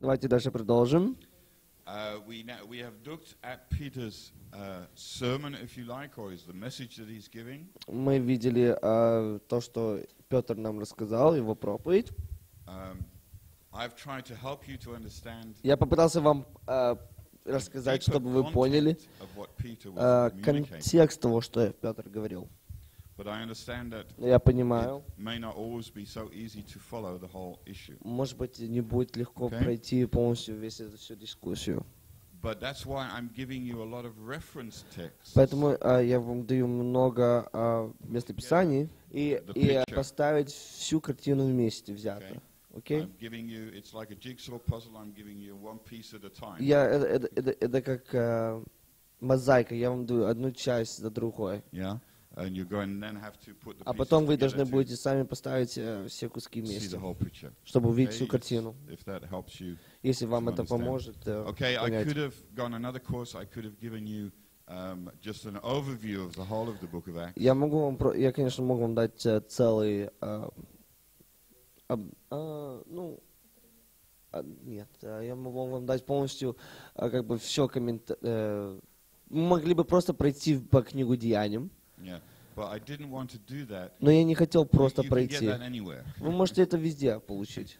Давайте дальше продолжим. Uh, we, now, we have looked at Peter's uh, sermon, if you like, or is the message that he's giving. Мы видели а, то, что Петр нам рассказал, его проповедь. Um, I've tried to help you to understand Я попытался вам а, рассказать, чтобы вы поняли а, communicating. контекст того, что Петр говорил. Я понимаю, it may not always be so easy to follow the whole issue. может быть, не будет легко Okay. пройти полностью весь эту всю дискуссию. But that's why I'm giving you a lot of reference texts. Поэтому а, я вам даю много а, местописаний и, и picture. поставить всю картину вместе взято. Okay. Time. Я, это, это, это, это как а, мозаика, я вам даю одну часть за другой. Yeah? And you're going then have to put the А потом вы должны будете сами поставить э, все куски вместе, чтобы увидеть всю картину. Если вам это поможет э, понять. could have gone another course, I could have given you um, just an overview of the whole of the book of Acts. Я могу вам, я, конечно, могу вам дать э, целый, ну, а, нет, я могу вам дать полностью, как бы, все комментарий. Мы могли бы просто пройти по книгу Деяниям, Yeah. But I didn't want to do that. но я не хотел просто пройти. Вы можете это везде получить.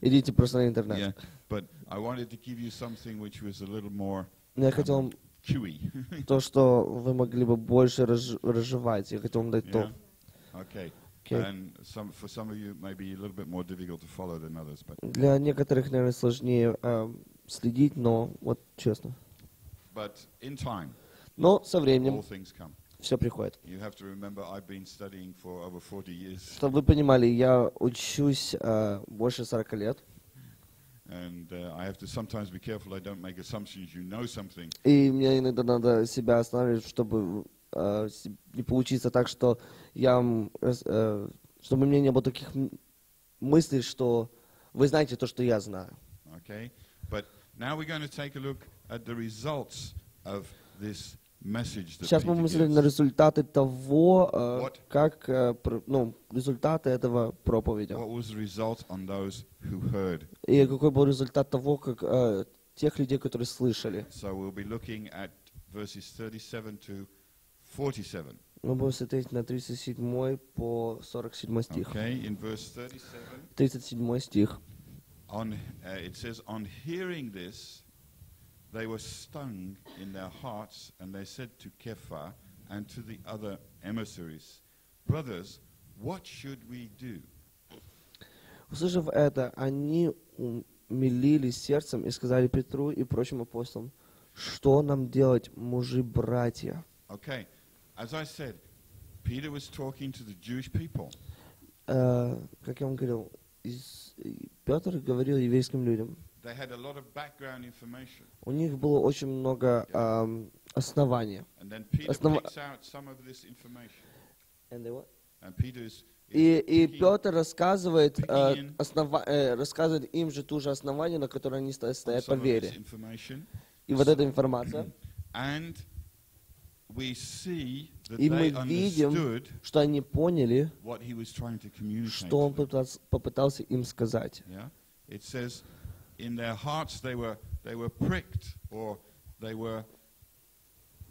Идите просто на интернет. Но я хотел вам то, что вы могли бы больше разж- разжевать. Я хотел вам дать то. Для некоторых, наверное, сложнее э, следить, но вот честно. Но со временем. Все приходит. You have to remember, I've been studying for over 40 years. Чтобы вы понимали, я учусь э, больше 40 лет, And uh, I have to sometimes be careful I don't make assumptions you know something и мне иногда надо себя останавливать, чтобы э, с- не получиться так, что я, э, чтобы у меня не было таких мыслей, что вы знаете то, что я знаю. Okay? But now we're going to take a look at the results of this Сейчас мы смотреть на результаты того, э, как, э, ну, результаты этого проповеди. И какой был результат того, как э, тех людей, которые слышали. So we'll be looking at verses 37 to 47. Мы будем смотреть на 37 по 47 стих. Okay? In verse 37, 37 стих. on, uh, it says, On hearing this, they were stung in their hearts, and they said to Kepha and to the other emissaries, Brothers, what should we do? Услышав это, они умилились сердцем и сказали Петру и прочим апостолам, что нам делать, мужи-братья? Okay, as I said, Peter was talking to the Jewish people. Э, как я вам говорил, из- и Петр говорил еврейским людям. У них было очень много ам, оснований. And then Peter Основа- picks out some of this information. And Peter is, is И, и Петр рассказывает, э, основа- э, рассказывает им же ту же основание, на которое они стоят по вере. И вот эта информация, И мы видим, что они поняли, что он попытался им сказать. In their hearts they were, they were pricked, or they were,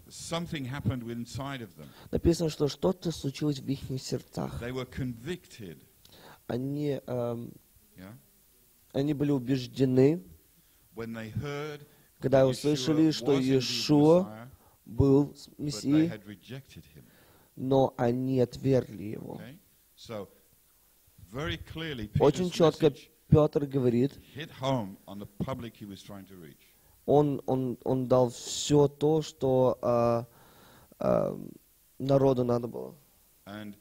something happened inside of them. Написано, что что-то случилось в их сердцах. They were convicted. Они, эм, Yeah? они были убеждены, When they heard когда услышали, что Иешуа был Мессией, но они отвергли его. Okay? So, very clearly, Очень четко Петр говорит, он, он, он дал все то, что а, а, народу надо было. Uh,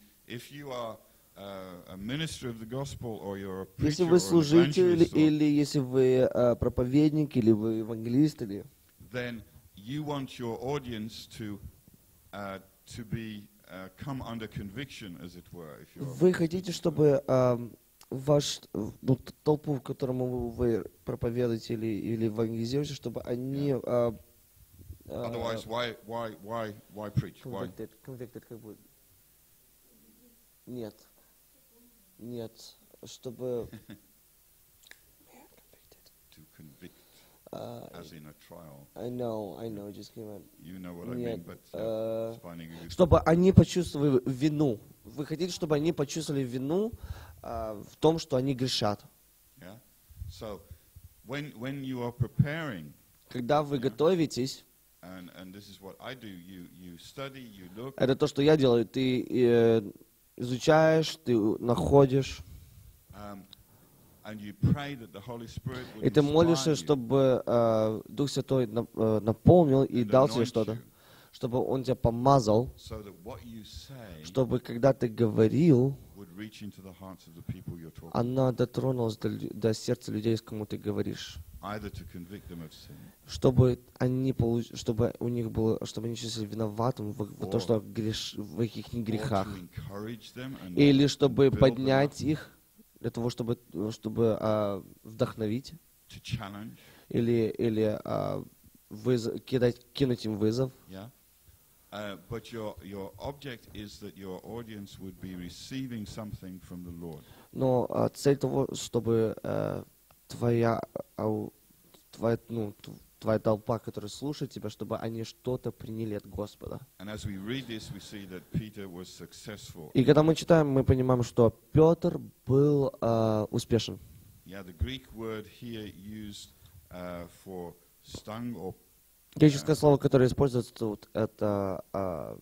Если вы служитель, или если вы а, проповедник, или вы евангелист, или then you want your audience to uh, to be uh, come under conviction, as it were. If you're вы хотите, чтобы а, ваш, ну, толпу, в которому вы проповедуете или, или евангелизируете, чтобы они... а, а, otherwise, why why why why preach? Why? Convicted, convicted как будет? Нет. Нет. Чтобы Uh, as in a trial. I know, I know, just came out. You know what I Нет, mean, but uh, чтобы они почувствовали вину. Вы хотите, чтобы они почувствовали вину в том, что они грешат. Когда вы готовитесь, это то, что я делаю. Ты э, изучаешь, ты находишь, um, и ты inspire молишься, чтобы э, Дух Святой э, наполнил и дал тебе что-то, чтобы Он тебя помазал, чтобы когда ты говорил, она дотронулась до, до сердца людей, с кому ты говоришь. чтобы они получ... чтобы у них было, чтобы они чувствовали виноватым в, в то, что греш... в их грехах, или чтобы поднять их для того, чтобы чтобы а, вдохновить, или или а, выз- кидать кинуть им вызов. yeah. Uh, but your your object is that your audience would be receiving something from the Lord. Но а, цель того, чтобы а, твоя ау- твоя ну твоя толпа, которая слушает тебя, чтобы они что-то приняли от Господа. And as we read this, we see that Peter was successful. И когда мы читаем, мы понимаем, что Петр был а, успешен. Yeah, Греческое слово, которое используется тут, это а,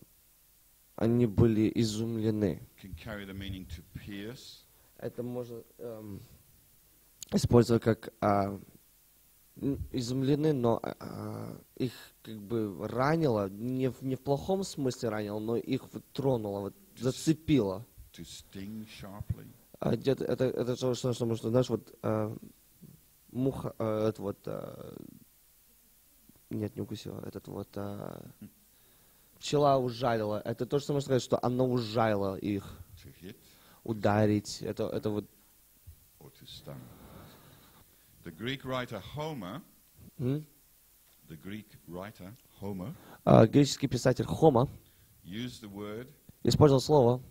они были изумлены. Это можно эм, использовать как а, изумлены, но а, их как бы ранило, не в, не в плохом смысле ранило, но их вот тронуло, вот, зацепило. А, где-то это, это то, что, что можно, знаешь, вот а, муха, а, это вот, а, нет, не укусила, этот вот, а, пчела ужалила. Это то, что можно сказать, что она ужалила их, ударить. Это, это вот. The Greek writer Homer, м? the Greek writer Homer, А, греческий писатель Хома used the word использовал слово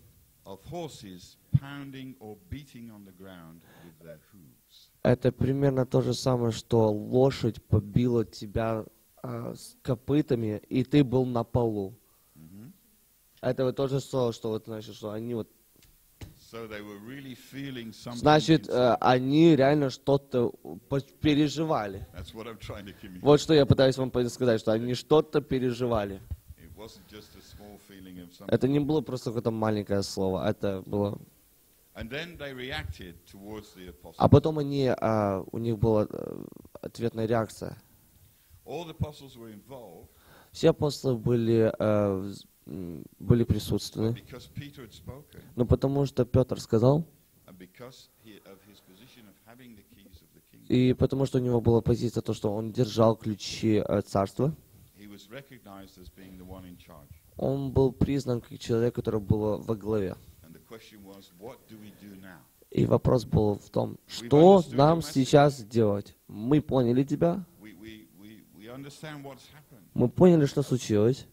of horses pounding or beating on the ground with their hooves. Это примерно то же самое, что лошадь побила тебя а, с копытами, и ты был на полу. Mhm. Это вот то же слово, что вот значит, что они вот, So they were really feeling something. значит, э, они реально что-то переживали. Вот что я пытаюсь вам сказать, что они что-то переживали. Это не было просто какое-то маленькое слово, это было... А потом они, а, у них была э, ответная реакция. Все апостолы были, э, были spoken. Но потому что Петр сказал, и потому что у него была позиция, то, что он держал ключи царства, он был признан как человек, который был во главе. И вопрос был в том, что нам сейчас делать? Мы поняли тебя, We, we, we, we understand what's happened. Мы поняли, что случилось.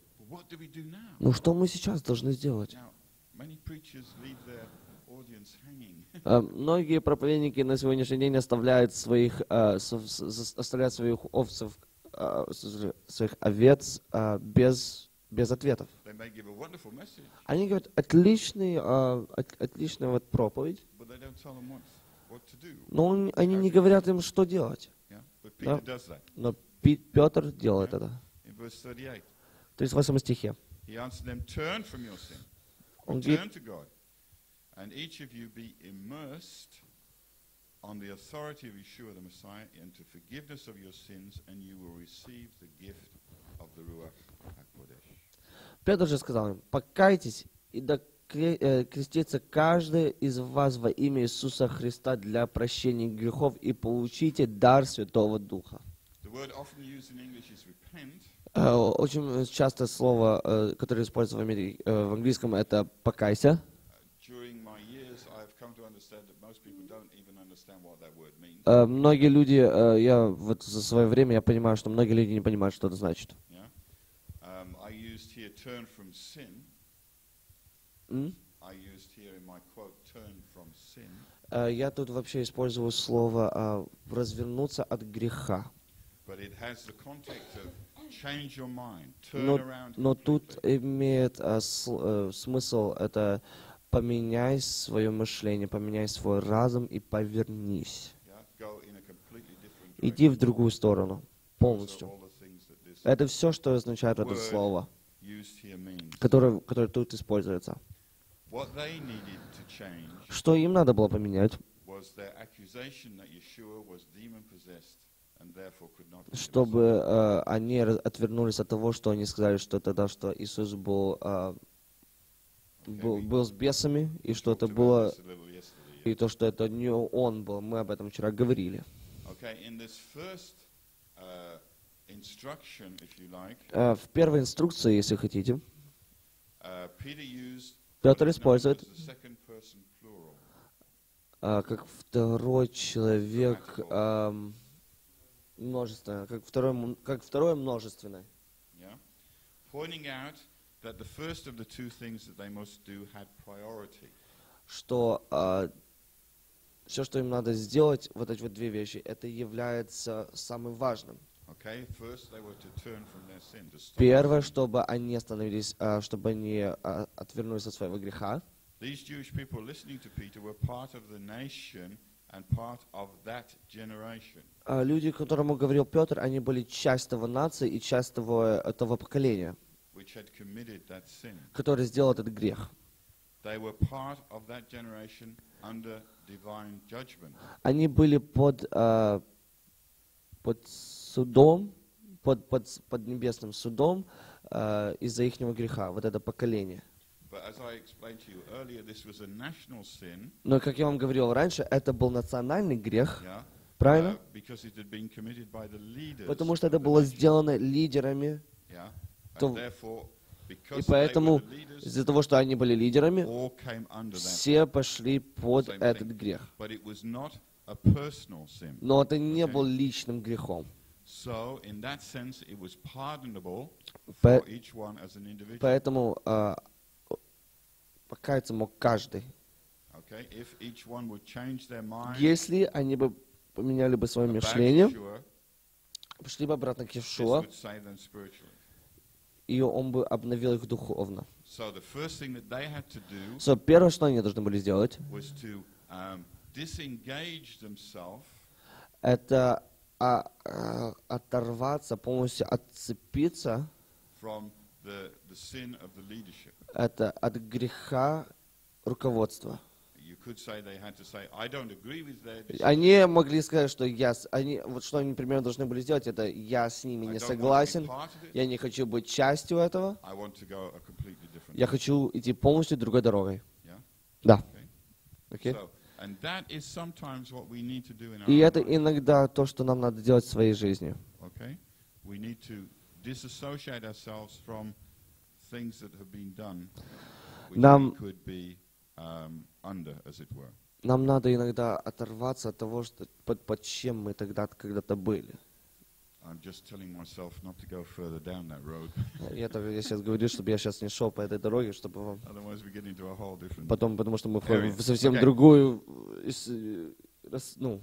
Now? Ну что мы сейчас должны сделать? Э, Многие проповедники на сегодняшний день оставляют своих, э, оставляют своих овцев, э, своих овец э, без, без ответов. Они говорят, отличный, от- отличная вот проповедь, но он- они не говорят им, что делать. That. Но Петр делает это. In verse 38, В 38 стихе. Он говорит, and each of you be immersed on the authority of Yeshua the Messiah into forgiveness of your sins, and you will receive the gift of the Ruach HaKodesh. Петр же сказал им, покайтесь и да кре- э, крестится каждый из вас во имя Иисуса Христа для прощения грехов и получите дар Святого Духа. Э, Очень часто слово, э, которое используется в, Амери- э, в английском, это «покайся». Многие люди, я вот за свое время я понимаю, что многие люди не понимают, что это значит. Um, Я тут вообще использую слово э, «развернуться от греха». Но, но тут имеет а, сл- э, смысл это поменяй свое мышление, поменяй свой разум и повернись. Иди в другую сторону, полностью. Это все, что означает это слово, которое, которое тут используется. Что им надо было поменять? Чтобы э, они отвернулись от того, что они сказали, что тогда, что Иисус был, э, был, был с бесами, и что это было, и то, что это не он был. Мы об этом вчера говорили. Uh, Э, В первой инструкции, если хотите, uh, Петр использует э, как второй человек Grammatical. Множественное, как второе, как второе множественное. Yeah? Pointing out that the first of the two things that they must do had priority. что все, что им надо сделать, вот эти вот две вещи, это является самым важным. Okay? First, they were to turn from their sin, to stop Первое, чтобы они остановились, а, чтобы они а, отвернулись от своего греха. These Jewish people listening to Peter were part of the nation А Люди, которому говорил Петр, они были часть того нации и часть того, э, того поколения, который сделал этот грех. Они были под, а, под судом, под, под, под небесным судом а, из-за их греха, вот это поколение. But as I explained to you earlier, this was a national sin, Но, как я вам говорил раньше, это был национальный грех, правильно? uh, because it had been committed by the leaders. Потому что это было сделано лидерами. То- И поэтому из-за того, что они были лидерами, все пошли под этот грех. Но это не был личным грехом. Поэтому а, покаяться мог каждый. Если они бы поменяли бы свое мышление, пошли бы обратно к Иешуа, и он бы обновил их духовно. So первое, что они должны были сделать, um, это а, а, оторваться, полностью отцепиться это от греха руководства. Они могли сказать, что я, они, вот что они примерно должны были сделать, это я с ними не согласен, я не хочу быть частью этого, я хочу идти полностью другой дорогой. Yeah? Да. Okay? So, И это иногда то, что нам надо делать в своей жизни. Okay? Нам- we could be um, under, as it were. Нам надо иногда оторваться от того, что, под, под чем мы тогда когда-то были. I'm just telling myself not to go further down that road. Я, так- я сейчас говорю, чтобы я сейчас не шел по этой дороге, чтобы вам потом, потому что мы входим в совсем Okay. другую, э, э, ну,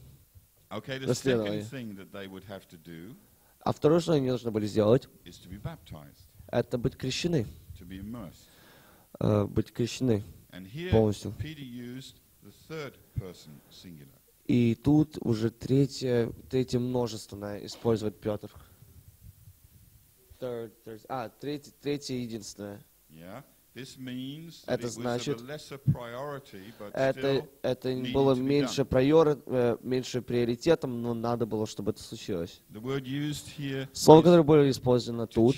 Okay, the Расследование. second thing that they would have to do а второе, что они должны были сделать, is to be baptized, это быть крещены, э, быть крещены. And here, Полностью. И тут уже третье, третье множественное использует Петр. Third, third- а, третье, третье единственное. Yeah? Это значит, Это, это было меньше, приор, э, меньше приоритетом, но надо было, чтобы это случилось. Слово, которое было использовано тут.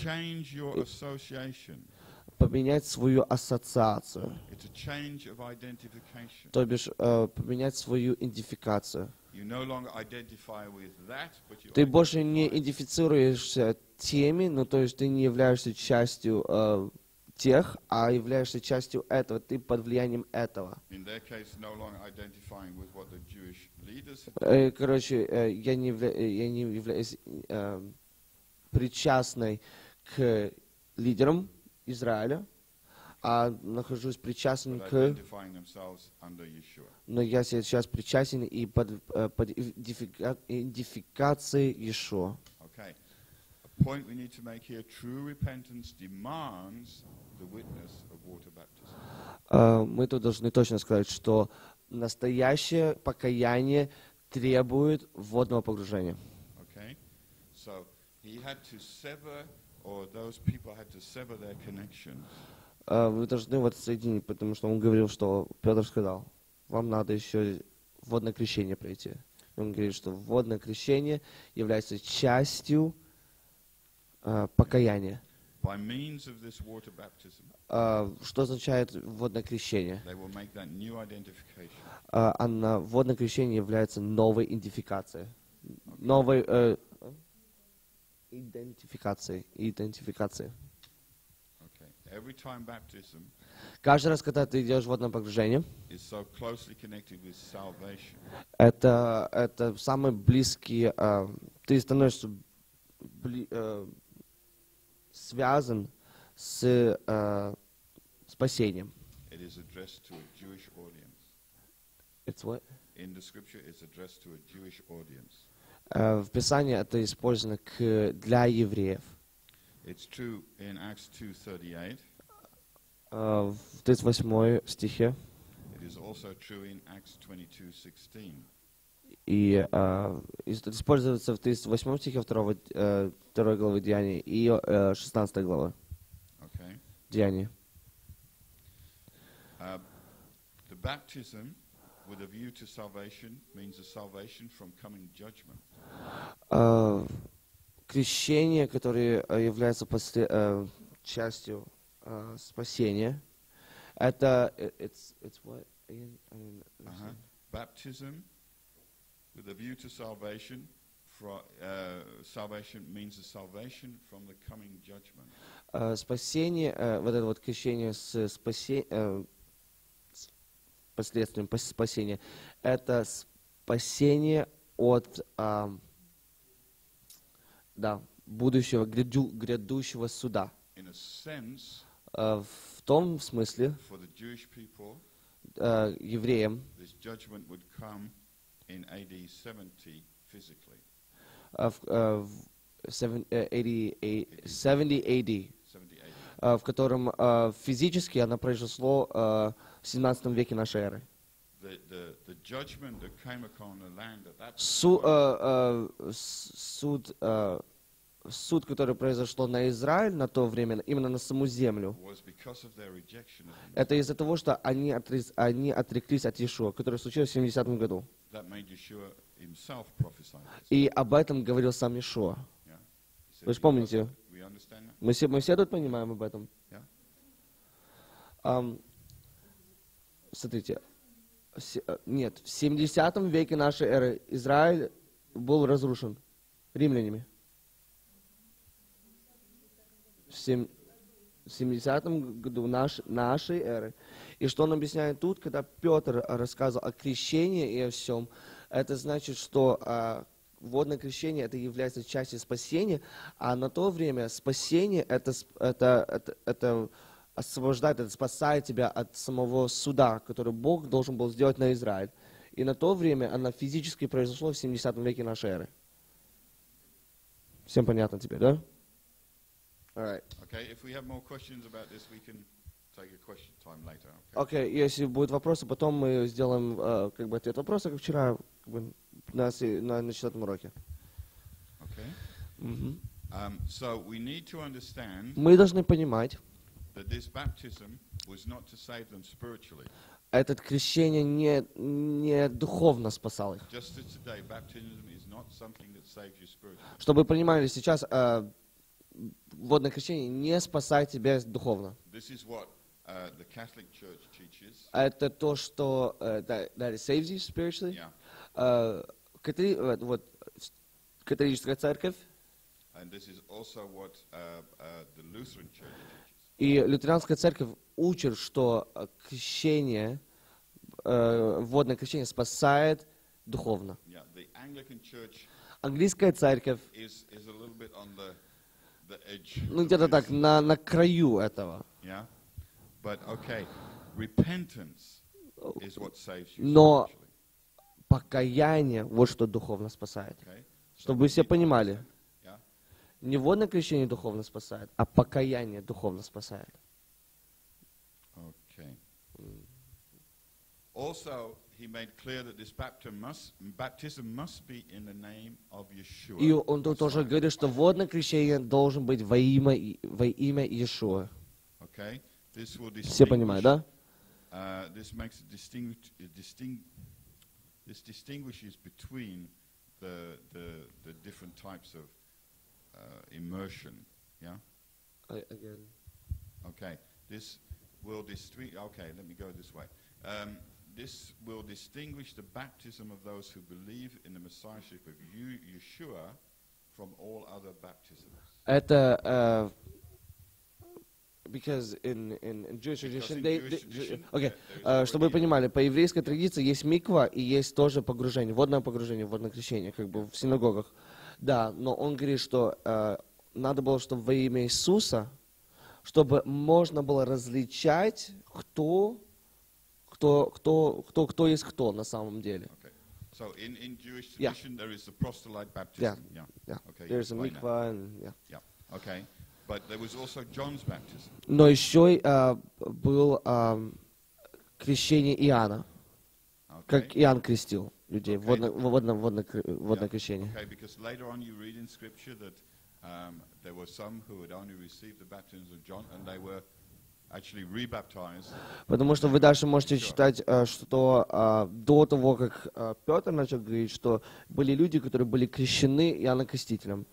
Поменять свою ассоциацию, то бишь э, поменять свою идентификацию. Ты больше не идентифицируешься теми, ну то есть ты не являешься частью э, тех, а являешься частью этого, ты под влиянием этого. Э, короче, э, я, не явля- я не являюсь э, причастной к лидерам Израиля, а нахожусь причастным but к... Но я сейчас причастен и под, э, под идентифика- идентификацией Иешуа. Okay. A point we need to make here true repentance demands the witness of water baptism. А, Мы тут должны точно сказать, что настоящее покаяние требует водного погружения. Okay? So he had to sever, А, Вы должны вот соединить, потому что он говорил, что Петр сказал, вам надо еще водное крещение пройти. Он говорит, что водное крещение является частью а, покаяния. By means of this water baptism, А, Что означает водное крещение? they will make that new identification. А, Она, водное крещение является новой идентификацией. Новой э, time baptism Каждый раз, когда ты делаешь водное погружение, это, это самый близкий, а, ты становишься бли- э, связан с а, спасением. It's what? In the scripture, it's addressed to a Jewish audience. Э, в Писании это использовано к, для евреев. It's true in Acts 2.38. Э, в 38 стихе It is also true in Acts 22.16. и это используется в 38 стихе 2, э, 2 главы Деяний и э, 16 главы Okay? Деяний. Uh, the baptism with a view to salvation means a salvation from coming judgment. Э, крещение, которое э, является после- э, частью э, спасения, это э, it's, it's what again? I didn't Uh-huh. understand. Baptism with a view to salvation. Fro- uh, salvation means a salvation from the coming judgment. Э, спасение, э, вот это вот крещение с спасением, с последствием пос- спасения, это спасение от ам, да, будущего, гряду- грядущего суда. Sense, Э, в том смысле, people, э, евреям, this judgment would come in AD 70 physically. э, в, в seven- э, 80 э, 70 AD, 70 AD. э, в котором физически оно произошло в 17 веке нашей эры. Су- э, э, суд, э, суд, который произошло на Израиль на то время, именно на саму землю, это из-за того, что они, отрез- они отреклись от Иешуа, которое случилось в 70 году. И об этом говорил сам Иешуа. Вы же "You помните, мы все, мы все тут понимаем об этом. Yeah. Смотрите, э, нет, в 70 веке нашей эры Израиль был разрушен римлянами. В сем- в 70 году наш, нашей эры. И что он объясняет тут, когда Петр рассказывал о крещении и о всем, это значит, что а, водное крещение это является частью спасения, а на то время спасение это, это, это, это освобождает, это спасает тебя от самого суда, который Бог должен был сделать на Израиль. И на то время оно физически произошло в 70 веке нашей эры. Всем понятно теперь, да? Alright. Okay, later. Окей, если будут вопросы, потом мы сделаем э, как бы ответ вопроса, как вчера как бы, на, на, на четвертом уроке. Okay. Мгм. Um, so we need to understand Мы должны понимать, этот крещение не, не духовно спасал их. Just as today, baptism is not something that saves you spiritually. Чтобы вы понимали, сейчас э, водное крещение не спасает тебя духовно. Uh. Это то, что э, that, that saves you spiritually. Yeah. Э, католи- э, вот, католическая церковь And this is also what uh, uh, the Lutheran Church teaches. И лютеранская церковь учат, что э, крещение, э, водное крещение спасает духовно. Английская церковь, ну где-то так, на, на краю этого. Но покаяние, вот что духовно спасает. Чтобы вы все понимали. Не водное крещение духовно спасает, а покаяние духовно спасает. Okay. Also, he made clear that this baptism must, baptism must be in the name of Yeshua. И он тут тоже говорит, что водное крещение должен быть во имя, во имя Иешуа. Okay? This will Все понимают, да? Uh, this makes a distinguish, a disting, this distinguishes between the, the, the different types of uh, immersion. Yeah? Okay. This will distinguish. Okay, let me go this way. Um, this will distinguish the baptism of those who believe in the messiahship of you, Yeshua from all other baptisms. Это э, because in, in, in Jewish tradition, they, they- tradition, okay, э, чтобы вы понимали, по еврейской традиции есть миква и есть тоже погружение, водное погружение, водное крещение, как бы в синагогах. Да, но он говорит, что э, надо было, чтобы во имя Иисуса, чтобы можно было различать, кто, кто, кто, кто, кто есть кто на самом деле. Okay. So in, in Jewish Yeah. tradition, there is the proselyte baptism. Yeah. Yeah. Okay, you There's a mikvah and, yeah. Yeah. Okay. But there was also John's baptism. Но еще э, был э, крещение Иоанна, Okay. как Иоанн крестил людей, Okay. водное, водное, кр- водное Yeah. крещение. Okay, because later on you read in Scripture that um, there were some who had only received the baptism of John and they were actually rebaptized. Потому что вы дальше можете читать, э, что э, до того, как э, Петр начал говорить, что были люди, которые были крещены Иоанном Крестителем.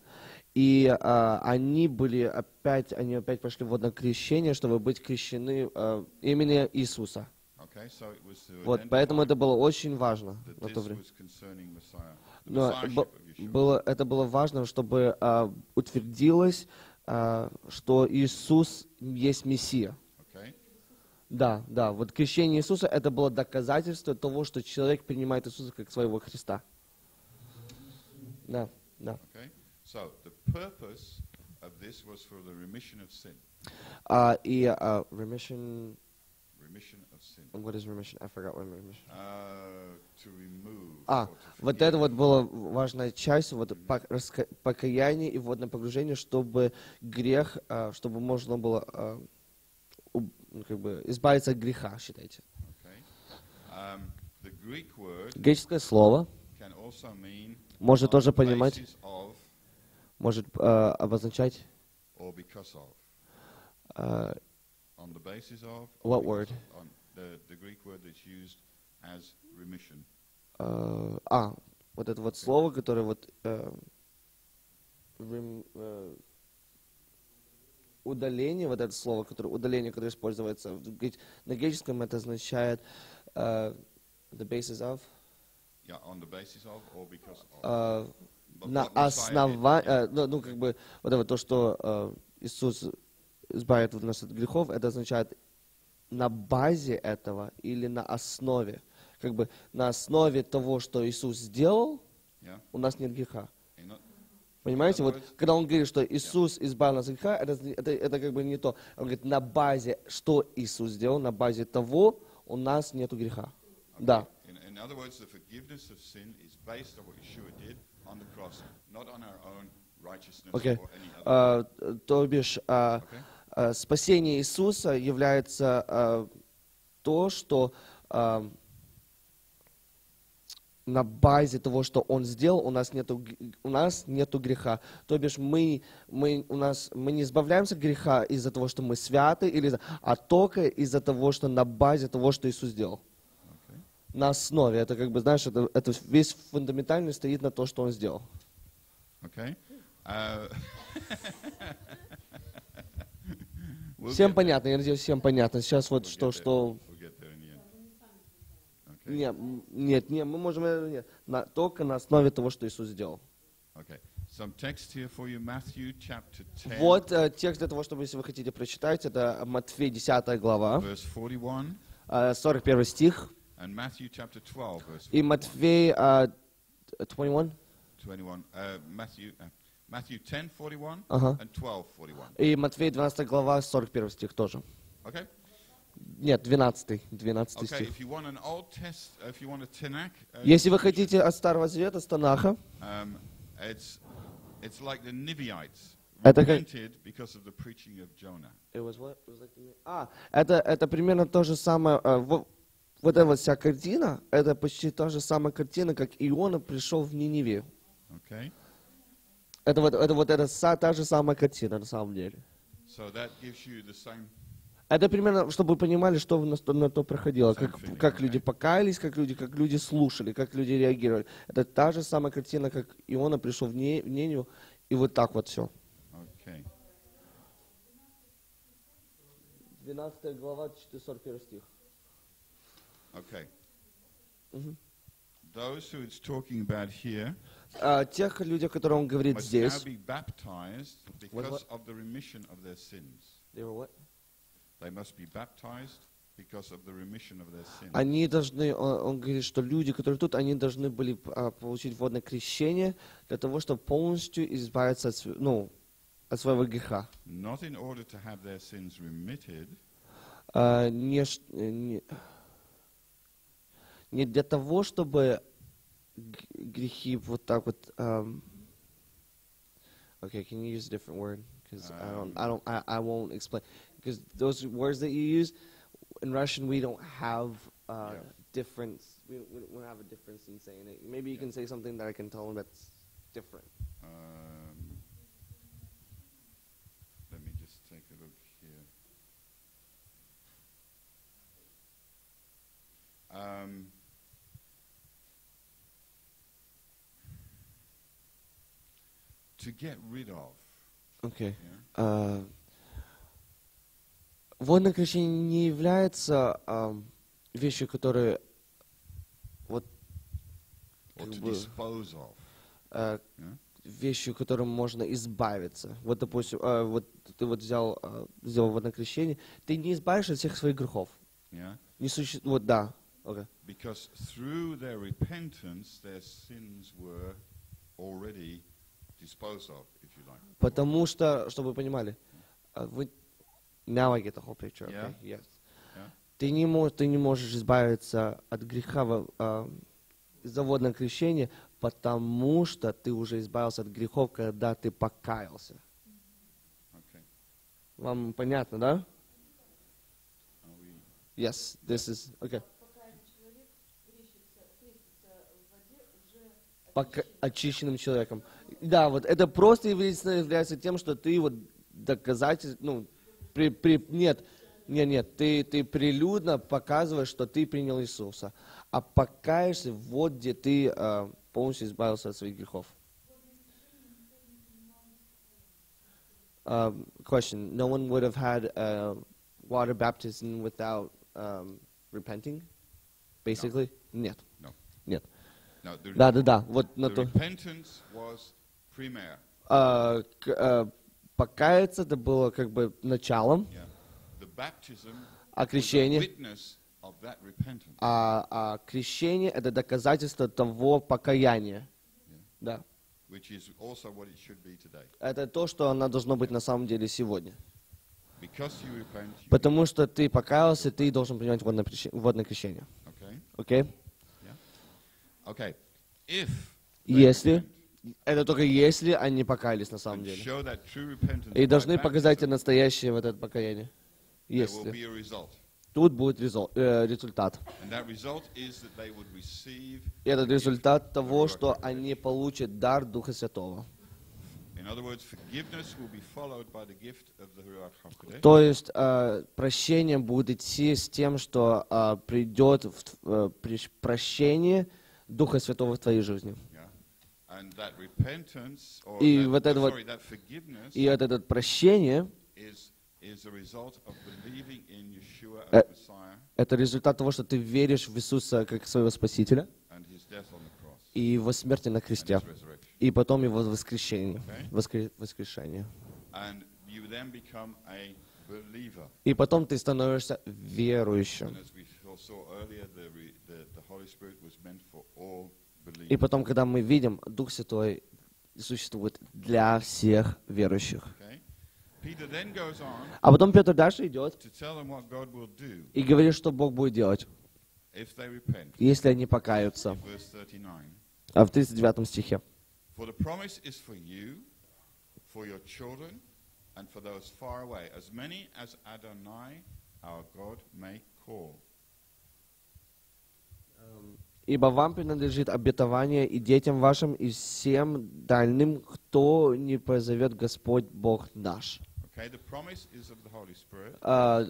И э, они были опять, они опять пошли в водное крещение, чтобы быть крещены э, имени Иисуса. Вот, поэтому это было очень важно this то время. Но было, это было важно, чтобы а, утвердилось, а, что Иисус есть Мессия. Да, да. Вот крещение Иисуса это было доказательство того, что человек принимает Иисуса как своего Христа. Да, да. Okay? So the purpose of this was for the remission of sin. А, и а, remission, Remission sin. what is remission? I forgot what remission. Uh, to remove. А, вот это вот была важная часть, вот покаяние и водное погружение, чтобы грех, а, чтобы можно было а, ну, как бы избавиться от греха, считайте. Okay? Um, Греческое слово может тоже понимать, может а, обозначать of. What word? On remission. а, вот это вот слово, которое вот э, э, удаление, вот это слово, которое удаление, которое используется на греческом, это означает э, the basis of, Yeah, on the basis of or because of. э, But на основании, yeah. ну, ну, как бы, вот это то, что э, Иисус избавит нас от грехов, это означает на базе этого или на основе. Как бы на основе того, что Иисус сделал, Yeah? у нас нет греха. O- Понимаете, вот когда он говорит, что Иисус избавил нас от греха, это, это, это как бы не то. Он говорит, на базе, что Иисус сделал, на базе того у нас нету греха. okay. Да. In, in other words, the forgiveness of sin is based on what Yeshua did on the cross, not on our own righteousness Окей. other. А, то бишь, а, Okay? А, спасение Иисуса является а, то, что а, на базе того, что Он сделал, у нас нету, у нас нету греха. То бишь мы, мы, у нас, мы не избавляемся от греха из-за того, что мы святы, или, а только из-за того, что на базе того, что Иисус сделал. Okay. На основе. Это как бы, знаешь, это, это весь фундаментальный стоит на то, что Он сделал. Okay? Uh, we'll Всем понятно, я надеюсь, всем понятно. Сейчас вот что, что. Нет, нет, нет, мы можем э, нет, на- только на основе того, что Иисус сделал. Okay. Some text here for you, Matthew chapter 10, Вот э, текст для того, чтобы, если вы хотите прочитать, это Матфей 10 глава, verse 41, э, 41 стих, and Matthew chapter 12, verse и 41. Матфей э, 21, 21. Uh, Matthew, uh, Matthew 10, 41, ага, and 12, 41. и Матфей 12 глава, 41 стих тоже. Okay? Нет, 12, 12 Okay, стих. Если вы хотите от Старого Завета, с Танаха, um, it's, it's like the Nibiites. Это как... repented because of the preaching of Jonah. It was what? It was like the- А, это, это примерно то же самое. э, во- вот эта вот вся картина, это почти та же самая картина, как Иона пришел в Ниневию. Okay? Это вот, это вот эта са- та же самая картина на самом деле. So that gives you the same Это примерно, чтобы вы понимали, что на, то- на то проходило, как, как люди покаялись, как люди, как люди слушали, как люди реагировали. Это та же самая картина, как Иона пришел в, Не- в Ниневию, и вот так вот все. Okay. 12 глава, 41 стих. Okay. Those who it's talking about here А, тех людей, о которых он говорит здесь, What- what? they must be baptized они должны, он, он говорит, что люди, которые тут, они должны были а, получить водное крещение для того, чтобы полностью избавиться от, ну, от своего греха. Remitted, А, не, э, не, не для того, чтобы грехи вот так вот... ам, okay, can you use a different word? Because I don't, I don't, I, I won't explain. Because those words that you use in Russian, we don't have uh, Yeah. difference. We, we don't have a difference in saying it. Maybe you can say something that I can tell them that's different. um, let me just take a look here. Um, to get rid of. Okay. Yeah? А, водное крещение не является ам, вещью, которая вот Как бы- of. а, Yeah? вещью, которой можно избавиться. Вот, допустим, а, вот ты вот взял, а, сделал водное крещение, ты не избавишься от всех своих грехов. Yeah? Не суще... Вот, да. Okay. Because through their repentance, their sins were already Потому что, чтобы вы понимали, а, вы... Now I get the whole picture, okay? Yeah. Yes. Yeah? Ты не, мо- ты не можешь избавиться от греха во- а, из-за водного крещения, потому что ты уже избавился от грехов, когда ты покаялся. Okay. Вам понятно, да? Yes, this is... Okay. Пока- очищенным человеком. Да, вот это просто является, является тем, что ты вот доказательств, ну, при, при, нет, нет, нет, ты, ты прилюдно показываешь, что ты принял Иисуса, а покаешься вот где ты а, полностью избавился от своих грехов. Um, question: No one would have had uh, water baptism without um, repenting, basically. Нет. No. Нет. No, the, Да, да, да. Вот на то. repentance was. А, к- а, покаяться это было как бы началом, Yeah. А крещение, а, а крещение это доказательство того покаяния. Да. Это то, что оно должно быть на самом деле сегодня. Потому что ты покаялся, ты должен принимать водное крещение. Водное крещение. okay? Окей? Okay. If they Если, repent это только если они покаялись на самом деле. И должны показать настоящее вот это покаяние. Если. Тут будет резол- э, результат. И этот результат того, что они получат дар Духа Святого. То есть э, прощение будет идти с тем, что э, придет в э, прощение Духа Святого в твоей жизни. Yeah. And that repentance, or И that, вот это вот- И это, это прощение is, is a result of believing in Yeshua Э, это результат того, что ты веришь в Иисуса как своего Спасителя и Его смерти на кресте, и потом Его воскрешение. Okay. воскре- воскрешение. И потом ты становишься верующим. И потом, когда мы видим, Дух Святой существует для всех верующих. А потом Петр дальше идет и говорит, что Бог будет делать, если они покаются. Verse 39. А в 39 стихе. For Эм, Ибо вам принадлежит обетование и детям вашим, и всем дальним, кто не позовет Господь Бог наш. Okay, the promise is of the Holy Spirit, А,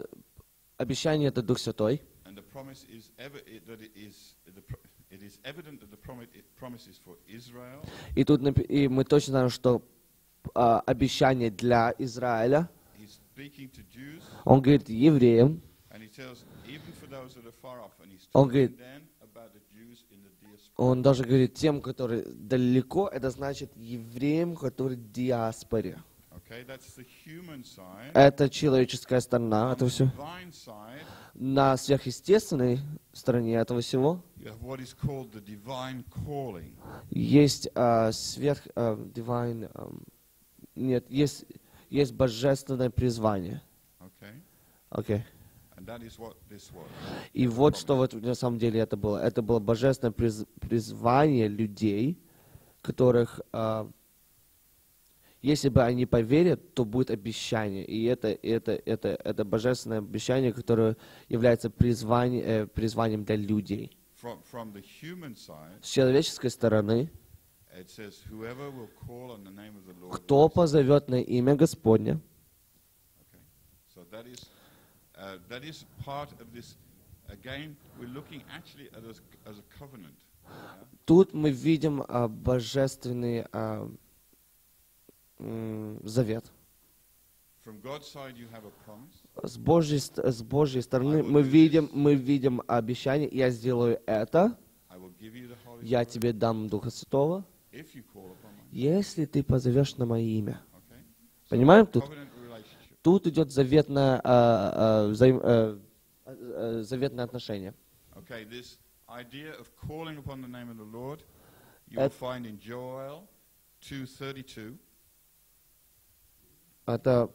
обещание это Дух Святой. and the promise is ever that it is the, it is evident that the promise is for Israel, И тут и мы точно знаем, что а, обещание для Израиля. He's speaking to Jews, Он говорит евреям, and he tells even for those that are far off, and he's Он говорит- then about the Jews in the diaspora. Он даже говорит тем, которые далеко, это значит евреям, которые в диаспоре. Okay. Это человеческая сторона divine side, На сверхъестественной стороне этого всего есть а, сверх а, divine, нет, есть есть божественное призвание. Okay, Окей. and that И вот что вот на самом деле это было. Это было божественное приз- призвание людей, которых, а, если бы они поверят, то будет обещание. И это, это, это, это божественное обещание, которое является призванием, э, призванием для людей. From from the human side, С человеческой стороны, кто позовет на имя Господня, Okay. So uh, that is part of this. Again, we're looking actually at as, as a covenant. тут мы видим а, божественный а, м, завет. A. С Божьей, с Божьей стороны мы видим, мы видим обещание, я сделаю это, я тебе дам Духа Святого, если ты позовешь на мое имя. Понимаем тут? Тут идет заветное, а, а, взаим- а, а, заветное отношение. Okay. This idea of calling upon the name of the Lord, you will find in Joel 2:32. Это,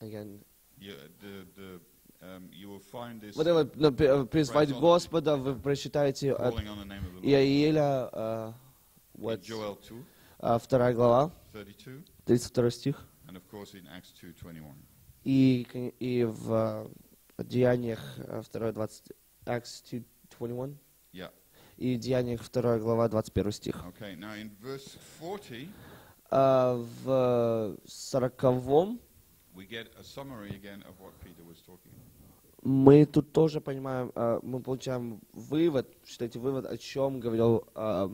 again, the, the, um, you will find this вот это, ну, призвать Господа, вы прочитаете от. Иаиля, а, вот, Joel 2, а, вторая глава, 32, 32 стих. and of course in Acts 2:21. И, и в а, Деяниях а, 2, 20, Acts 2, 21, Yeah. и Деяниях 2 глава 21 стих. Okay. Now in verse 40, А в сороковом we get a summary again of what Peter was talking about. мы тут тоже понимаем, а, мы получаем вывод, считайте вывод, о чем говорил а,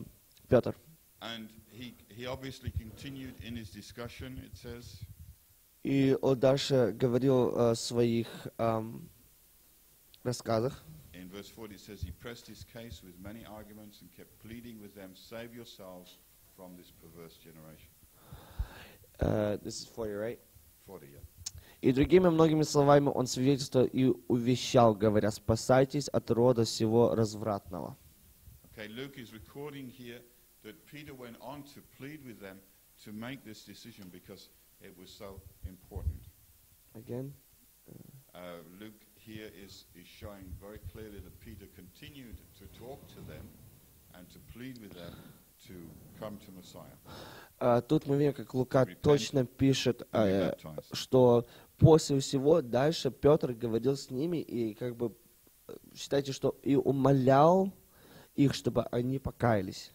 Петр. And И он дальше говорил о своих ам, рассказах. in verse 40, it says, he pressed his case with many arguments and kept pleading with them, save yourselves from this perverse generation. Uh, this is 40, right? 40, yeah. И другими многими словами он свидетельствовал и увещал, говоря, спасайтесь от рода всего развратного. Okay, Luke is recording here that Peter went on to plead with them to make this decision because it was so important. Again. Uh, Luke here is, is showing very clearly that Peter continued to talk to them and to plead with them to come to Messiah. А, тут мы видим, как Лука точно пишет, э, что после всего дальше Петр говорил с ними и как бы э, считайте, что и умолял их, чтобы они покаялись.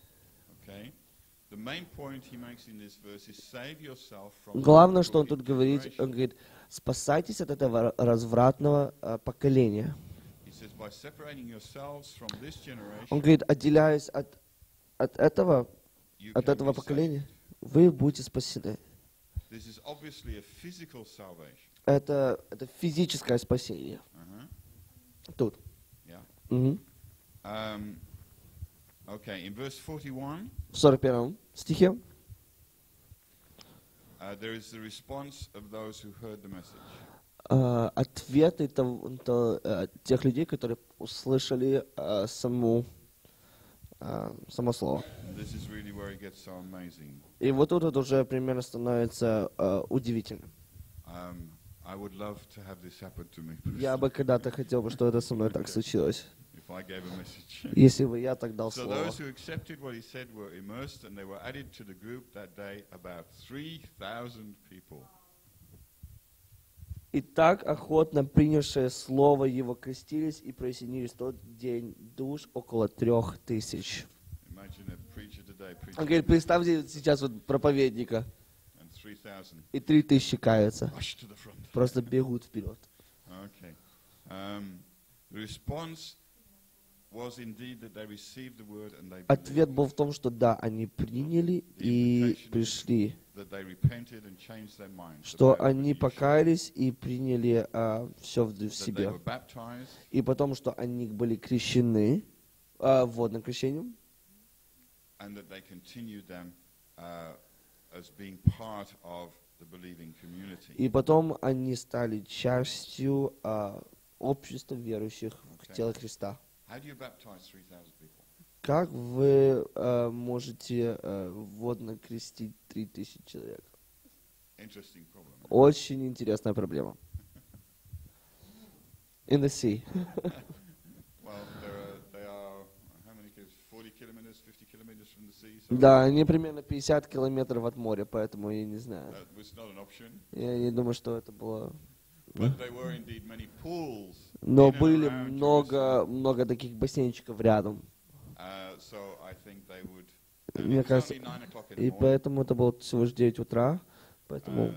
Главное, что он тут говорит, generation." он говорит, спасайтесь от этого развратного э, поколения. Он говорит, отделяясь от, от этого, от этого поколения, вы будете спасены. Это, это физическое спасение. Uh-huh. Тут. Yeah. Мгм. Um, okay, in verse 41, В 41 стихе uh, there is the response of those who heard the message. э, ответы того- то, э, тех людей, которые услышали э, саму, э, само слово. This is really where it gets so amazing. И вот тут вот уже примерно становится э, удивительным. Um, I would love to have this happen to me. Я бы когда-то хотел бы, что это со мной так случилось. If if I gave a message. если бы я так дал So слово. those who accepted what he said were immersed, and they were added to the group that day about 3,000 people. И так охотно принявшие слово его крестились и присоединились в тот день душ около трех тысяч. Imagine a preacher today Он говорит, представьте сейчас вот проповедника, and 3,000 и три тысячи каются. Просто бегут вперед. Okay. Um, response Ответ был в том, что да, они приняли и пришли, что они покаялись и приняли все в they себе. И потом, что они были крещены а, водным крещением, community. и потом они стали частью а, общества верующих в тело Христа. How do you baptize 3,000 people? Как вы а, можете а, водно крестить 3000 человек? Interesting problem. eh? Очень интересная проблема. In the sea. Well, there are, they are, how many kilometers? 40 kilometers, 50 kilometers from the sea? So Да, они примерно 50 километров от моря, поэтому я не знаю. Я не думаю, что это было... But there were indeed many pools. Но были много, много таких бассейнчиков рядом. Uh, Мне кажется, only 9 o'clock in И поэтому это было всего лишь 9 утра. Поэтому... uh,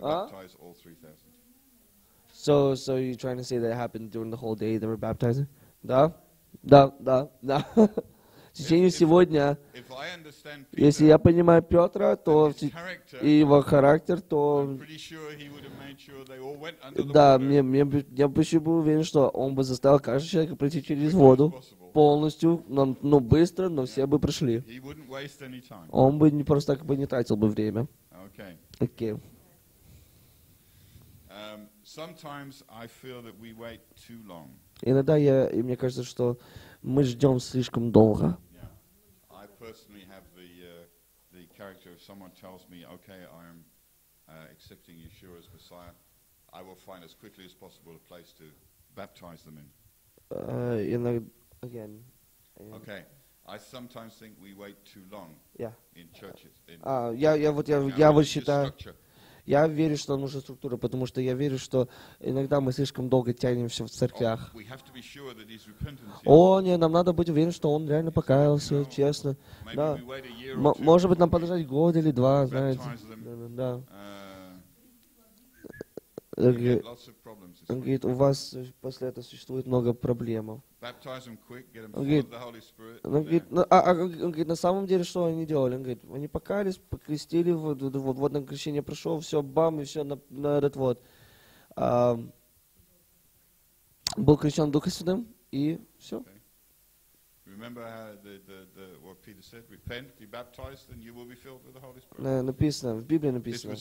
А? baptize all 3,000. So, so you're trying to say that happened during the whole day they were baptizing? Да? Да, да, да. В течение всего дня. If I understand Если я понимаю Петра, то и его характер, то да, мне, мне, я почти был уверен, что он бы заставил каждого человека пройти через воду полностью, но, ну быстро, но все бы time. Он бы не просто так бы не тратил бы время. Okay. Окей. Um, sometimes I feel that we wait too long. Иногда я, и мне кажется, что мы ждем слишком долго. Yeah. I personally have the uh, the character if someone tells me, okay, I am uh, accepting Yeshua as Messiah, I will find as quickly as possible a place to baptize them in. Э, иногда, again. э, Okay. I sometimes think we wait too long Yeah. in churches. In А, я, я вот, я, in our я вот religious считаю, structure. я верю, что нужна структура, потому что я верю, что иногда мы слишком долго тянемся в Oh, церквях. is. О, нет, нам надо быть уверен, что он реально покаялся, честно. Да. М- может быть, нам подождать год или два, знаете. Да, да, да. Э, Он говорит, у вас э, после этого существует много проблем. Он говорит, the Holy Spirit. Он говорит, ну, а, а, он говорит, на самом деле, что они делали? Он говорит, они покаялись, покрестили, вот, вот, вот водное крещение прошло, все, бам, и все на, на этот вот. А, был крещен Духом Святым, и все. Spirit. Написано, в Библии написано,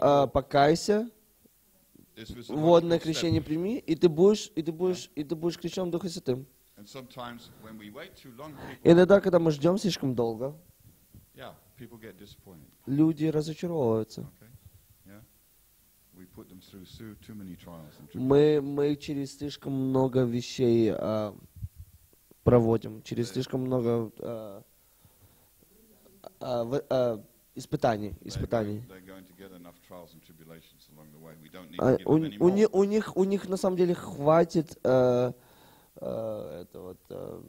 а, покайся, водное крещение прими, и ты будешь, и ты будешь, и ты будешь крещен Духом Святым. Иногда, когда мы ждем слишком долго, люди разочаровываются. Мы, мы через слишком много вещей а, проводим, через слишком много а, а, а, испытаний. Испытаний. У, any у, них, у, них, у них на самом деле хватит а, а, это вот, а,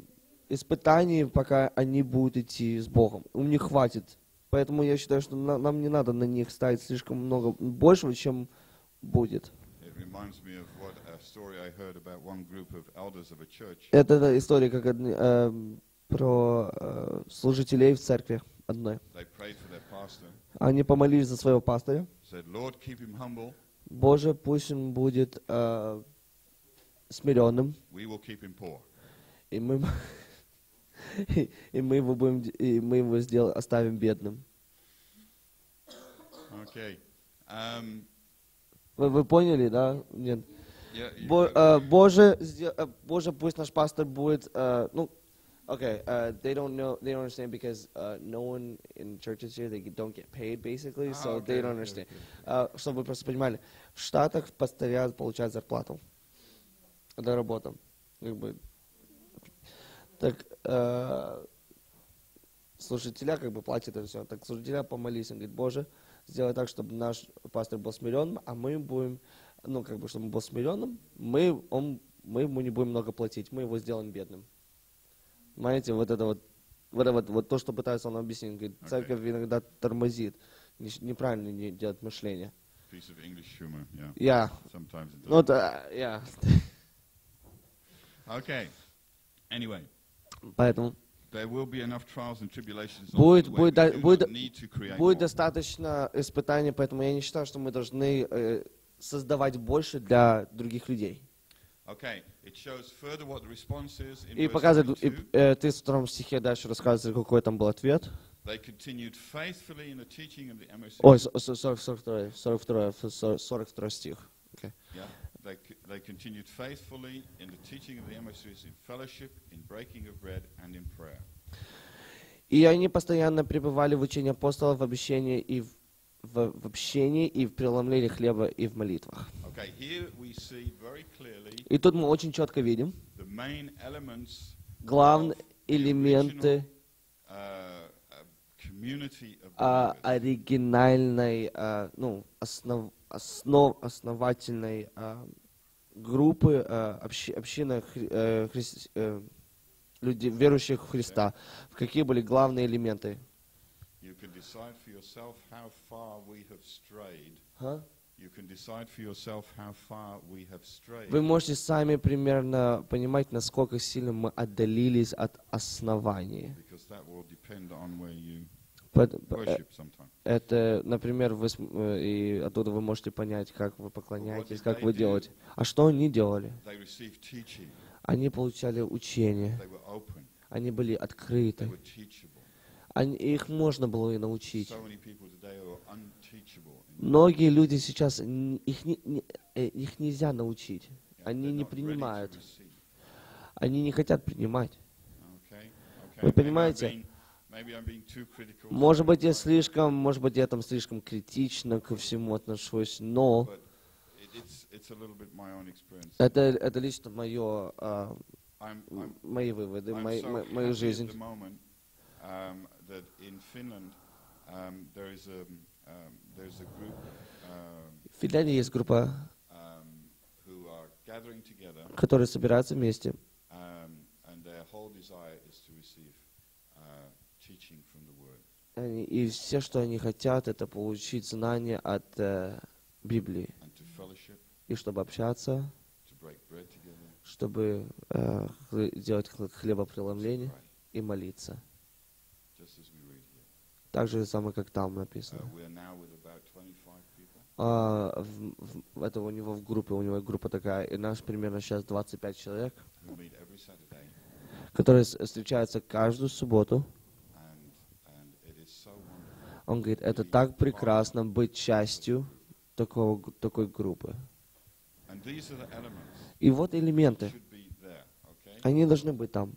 испытаний, пока они будут идти с Богом. У них хватит. Поэтому я считаю, что на- нам не надо на них ставить слишком много большего, чем будет. Это, история как одни- эм, про э, служителей в церкви одной. Они помолились за своего пастыря. Боже, пусть он будет э, смиренным, We will keep him poor. и мы, и, и мы его будем, де- и мы его сделаем, оставим бедным. Okay. Um, Вы, вы поняли, да? Нет. yeah, you- Бо- э, Боже, сде- э, Боже, пусть наш пастор будет, э, ну, okay, uh, they don't know, they don't understand because uh, no one in churches here, they don't get paid basically, Ah, so okay, they don't understand. okay. А, чтобы вы просто понимали, в Штатах пастыря получают зарплату. Это работа. Как бы. Так, э, служителя как бы платят это все. Так служителя помолись, он говорит, Боже, сделай так, чтобы наш пастор был смиренным, а мы будем, ну, как бы, чтобы он был смиренным, мы, он, мы ему не будем много платить, мы его сделаем бедным. Понимаете, вот это вот, вот, это вот, вот то, что пытается он объяснить. Он Говорит, церковь иногда тормозит, не- неправильно не делает мышление. Piece of English humor, yeah. Я, Sometimes it does. ну, это, я. Okay. Anyway, Поэтому there will be enough trials and tribulations. on Будет- будет да- будет- not Будет достаточно испытаний, поэтому я не считаю, что мы должны э, создавать больше для других людей. И показывает, и, 22. э, 32 стихе дальше рассказывается, какой там был ответ. Ой, с- с- 40, 42, 42, 40, 42 стих. Yeah. They, they continued faithfully in the teaching of the emissaries, in fellowship, in breaking of bread, and in prayer. И они постоянно пребывали в учении апостолов, в общении и в, в, в общении и в преломлении хлеба и в молитвах. И тут мы очень четко видим главные элементы а, оригинальной, а, ну, основ, основ, основательной а, группы, а, общи- общины хри- э, людей, верующих в Христа. Какие были главные элементы? You can decide for yourself how far we have strayed. А? Вы можете сами примерно понимать, насколько сильно мы отдалились от основания. Э. Это, например, вы, э, и оттуда вы можете понять, как вы поклоняетесь, как вы делаете. А что они делали? Они получали учение, они были открыты. Они, их можно было и научить. Многие люди сейчас, их, не- не- э, их нельзя научить, они не принимают, они не хотят принимать. Вы понимаете? Может быть, я слишком, может быть, я там слишком критично ко всему отношусь, но это, это лично мое, I'm, мои выводы, мои- мою жизнь. Um, that in Finland um, there is a um, there's a group um, В Финляндии есть группа, um, who are gathering together, которые собираются вместе, um, and their whole desire is to receive uh, teaching from the Word. Они- и все, что они хотят, это получить знания от э, Библии, и чтобы общаться, чтобы э, делать хлебопреломление и молиться. just as we read here. Так же самое, как там Uh, написано. we're now with about 25 people. А, в- в- это у него в группе, у него группа такая, и наш примерно сейчас 25 человек, которые встречаются каждую субботу. Он говорит, это так прекрасно быть частью такого, такой группы. И вот элементы, они должны быть там,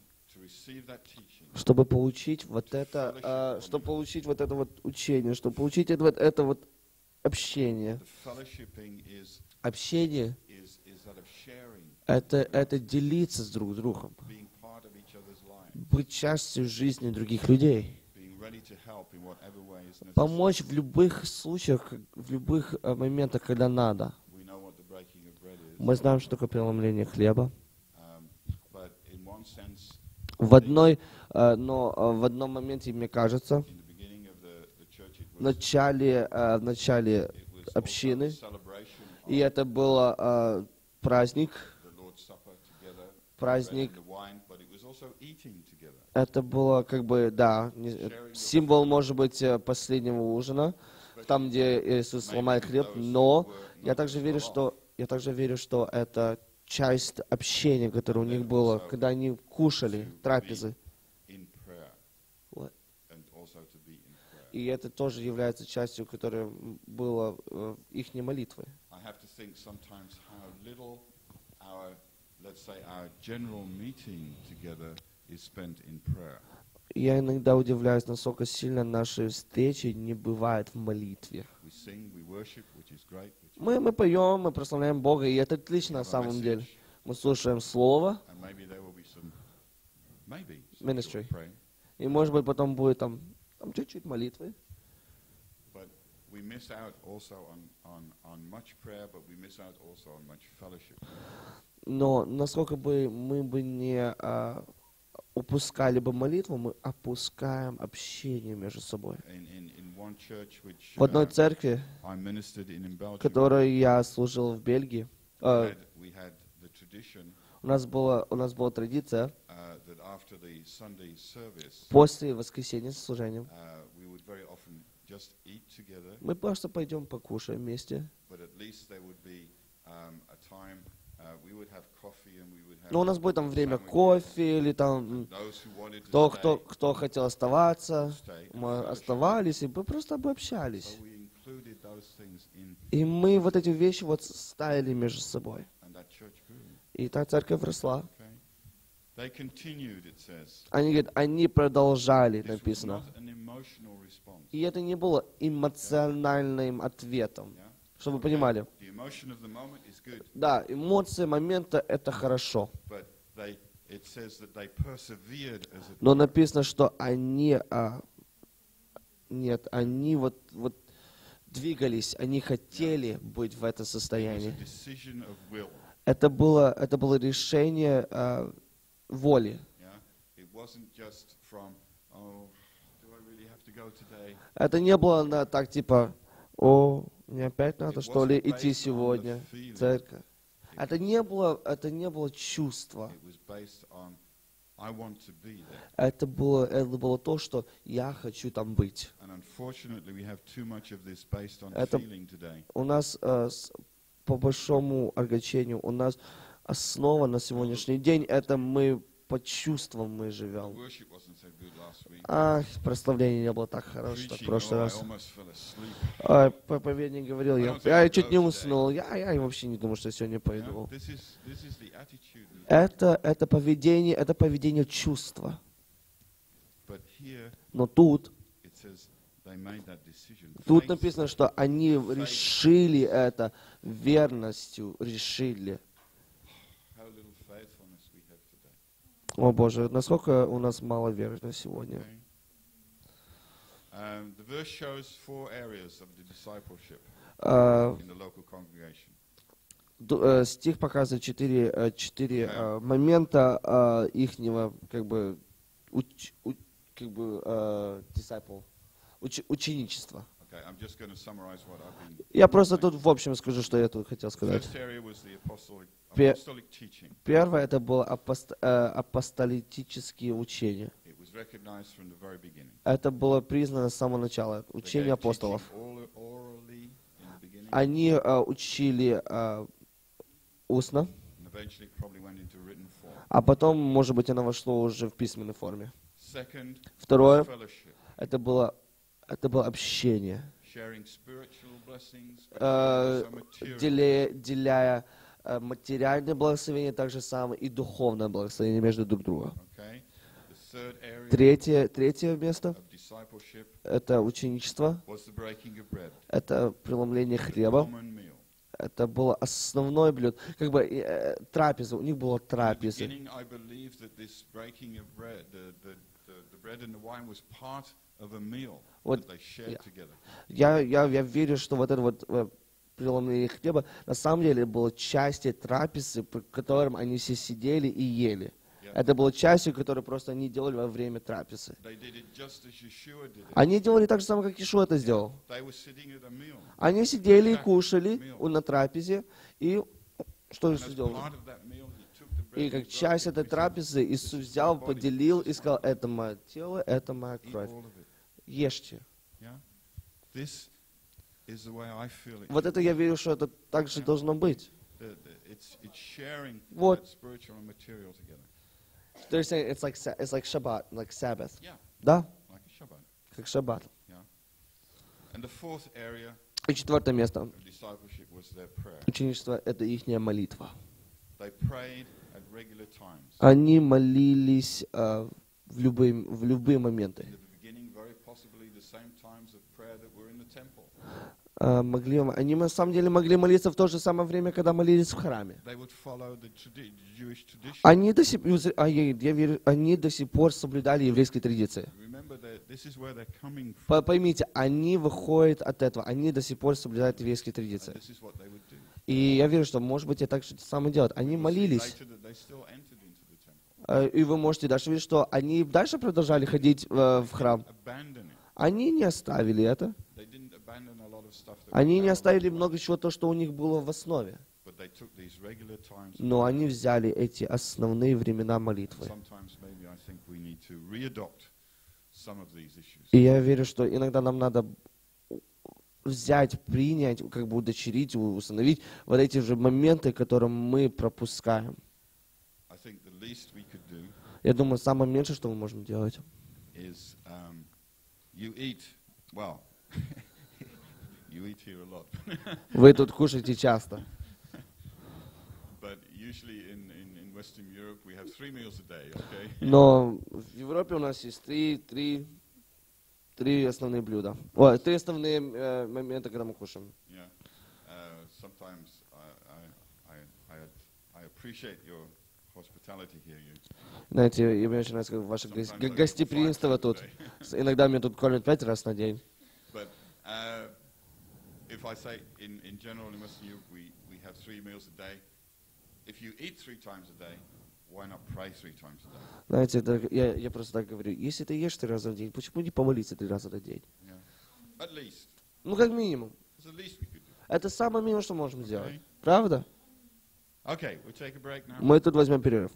Чтобы получить вот это, а, чтобы получить вот это вот учение, чтобы получить это вот, это вот общение. Общение это, это делиться с друг другом, other's lives, быть частью жизни других людей. Помочь в любых случаях, в любых э, моментах, когда надо. Мы знаем, что такое преломление хлеба. um, В одной, но э, в одном моменте, мне кажется, it в начале, э, в начале общины, и это был э, праздник, праздник, это было как бы, да, э, символ, может быть, э, последнего ужина, там, где Иисус ломает хлеб, но я также верю, что, я также верю, что это часть общения, которое у них было, когда они кушали трапезы. in prayer Вот. and also to be in prayer. И это тоже является частью, которая была их молитвы. Our, say. Я иногда удивляюсь, насколько сильно наши встречи не бывают в молитве. We sing, we worship, which is great. Which Мы, мы поем, мы прославляем Бога, и это отлично на самом деле. Мы слушаем Слово, some, Ministry. и, может быть, потом будет там, там чуть-чуть молитвы. but we miss out also on, on, on much prayer, but we miss out also on much fellowship. Но насколько бы мы бы не а, упускали бы молитву, мы опускаем общение между собой. In, in, in one church which В одной uh, церкви, I ministered in in Belgium, которой я служил в Бельгии, we а, у нас была у нас была традиция uh, после воскресенья служения uh, мы просто пойдем покушаем вместе. um, uh. Но у нас будет там время кофе или там кто кто кто хотел оставаться, мы оставались и мы просто бы общались. So we included those things in, И мы вот эти вещи вот ставили между собой. and that church grew. И та церковь росла. Они говорят, они продолжали, написано. И это не было эмоциональным ответом. Чтобы вы понимали. Да, эмоции момента это хорошо. Но написано, что они, а, нет, они вот, вот двигались, они хотели быть в это It was a состоянии. Это было, это было решение а, воли. Oh? Это не было на, так типа, о, мне опять надо что ли идти сегодня в церковь. Это не было, это не было чувство. Это было, это было то, что я хочу там быть. Это-. У нас, э, по большому огорчению, у нас основа на сегодняшний день, это мы по чувствам мы живем. А, прославление не было так хорошо в Preaching, прошлый раз. А, проповедник говорил, я, я чуть не уснул, я, я вообще не думаю, что сегодня You know, пойду. Это, это поведение, это поведение чувства. Но тут, тут написано, что они решили это верностью, решили. О Боже, насколько у нас мало веры на сегодня. Um, А, э, стих показывает четыре, э, четыре э, момента э, ихнего, как бы, уч- у- как бы, э, disciple, уч- ученичества. Я просто тут в общем скажу, что я тут хотел сказать. Первое это было апост- э, апостолитические учения. Это было признано с самого начала. Учение апостолов. Они э, учили э, устно, а потом, может быть, оно вошло уже в письменной форме. Второе, это было, это было общение, Э, деля- деляя э, материальное благословение, так же самое и духовное благословение между друг другом. Третье, третье место это ученичество, это преломление хлеба, это было основное блюдо, как бы э, трапеза, у них the трапеза. Вот. Я, я, я верю, что вот это вот э, преломление хлеба на самом деле было частью трапезы, при котором они все сидели и ели. Это было частью, которую просто они делали во время трапезы. Они делали так же самое, как Ишуа это сделал. Они сидели и кушали на трапезе, и что as сделал? И как часть этой трапезы "This Иисус взял, поделил и сказал, это мое тело, это моя кровь. all of it." Ешьте. Вот это я верю, что это так же должно быть. Вот. They're saying it's like, it's like Shabbat, like Sabbath. Да, как Шаббат. И четвертое место. Ученичество – это их молитва. Они молились э, в, любые, в любые моменты. А, могли, они на самом деле могли молиться в то же самое время, когда молились в храме. Они до сих, а я- я верю, они до сих пор соблюдали еврейские традиции. Поймите, они выходят от этого, они до сих пор соблюдают еврейские традиции. И я верю, что, может быть, и так же самое делают. Они молились. А, И вы можете дальше видеть, что они дальше продолжали ходить э, в храм. Abandon it. Они не оставили это. Они не оставили много чего, то, что у них было в основе. Но они взяли эти основные времена молитвы. И я верю, что иногда нам надо взять, принять, как бы удочерить, установить вот эти же моменты, которые мы пропускаем. Я думаю, самое меньшее, что мы можем делать, is um, you eat, well, you eat here a lot, вы тут кушаете часто. but usually in, in, in Western Но в Европе у нас есть три, три, три основные блюда. Ой, три основные э, момента, когда мы кушаем. Yeah. Uh, sometimes I, I, I, I, appreciate your hospitality here. You, Знаете, мне очень нравится ваше гостеприимство тут. Иногда меня тут кормят пять раз на день. Uh? Знаете, это, я, я просто так говорю, если ты ешь три раза в день, почему не помолиться три раза в день? Yeah. Ну, как минимум. Это самое минимум, что можем сделать. Правда? Okay, we'll take a break now. Мы тут возьмем перерыв.